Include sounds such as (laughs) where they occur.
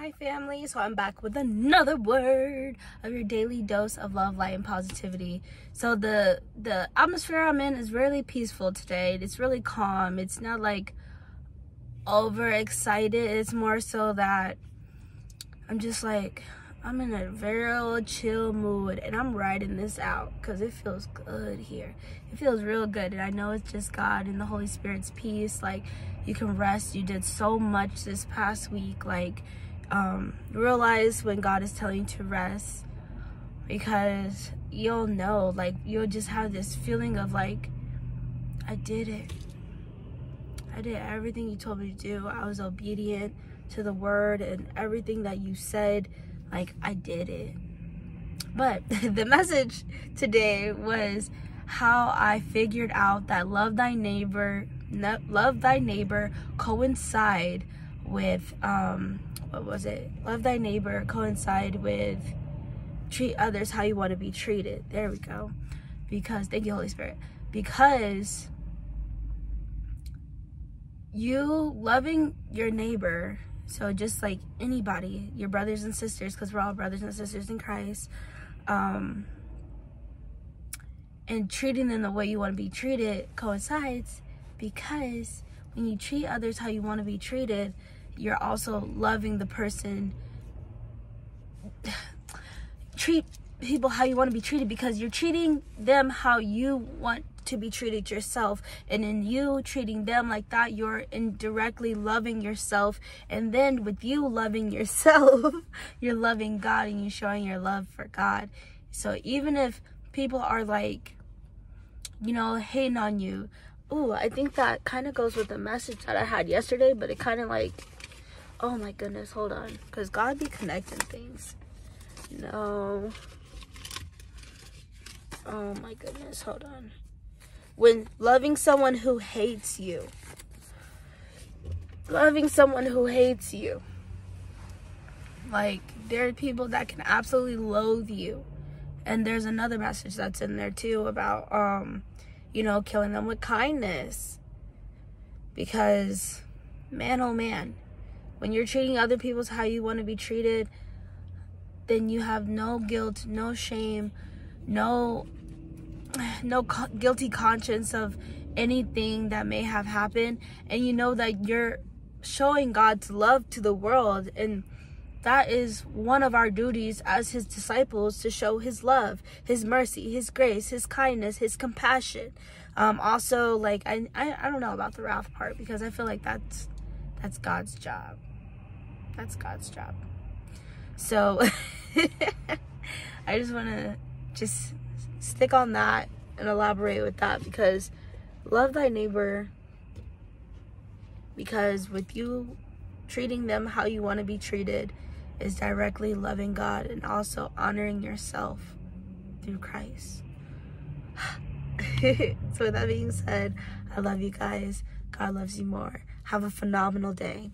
Hi family, so I'm back with another word of your daily dose of love, light, and positivity. So the the atmosphere I'm in is really peaceful today. It's really calm. It's not like overexcited. It's more so that I'm just like I'm in a very chill mood and I'm riding this out because it feels good here. It feels real good and I know it's just God and the Holy Spirit's peace. Like you can rest. You did so much this past week. Like um, realize when God is telling you to rest because you'll know, like, you'll just have this feeling of, like, I did it. I did everything you told me to do. I was obedient to the word and everything that you said. Like, I did it. But (laughs) the message today was how I figured out that love thy neighbor, love thy neighbor coincide with um, what was it? Love thy neighbor coincide with treat others how you want to be treated. There we go. Because thank you, Holy Spirit. Because you loving your neighbor, so just like anybody, your brothers and sisters, because we're all brothers and sisters in Christ, um, and treating them the way you want to be treated coincides because when you treat others how you want to be treated, you're also loving the person. Treat people how you want to be treated because you're treating them how you want to be treated yourself. And in you treating them like that you're indirectly loving yourself. And then with you loving (laughs) yourself you're loving god and you're showing your love for god. So even if people are like you know hating on you. Oh i think that kind of goes with the message that i had yesterday but it kind of like Oh my goodness, hold on. Because God be connecting things. No. Oh my goodness, hold on. When loving someone who hates you. Loving someone who hates you. Like, there are people that can absolutely loathe you. And there's another message that's in there too about, um, you know, killing them with kindness. Because, man, oh man, when you're treating other people how you want to be treated, then you have no guilt, no shame, no no co guilty conscience of anything that may have happened and you know that you're showing God's love to the world and that is one of our duties as his disciples to show his love, his mercy, his grace, his kindness, his compassion. Um, also, like, I, I, I don't know about the wrath part because I feel like that's, that's God's job. That's God's job. So (laughs) I just want to just stick on that and elaborate with that because love thy neighbor because with you treating them how you want to be treated is directly loving God and also honoring yourself through Christ. (laughs) so with that being said, I love you guys. God loves you more. Have a phenomenal day.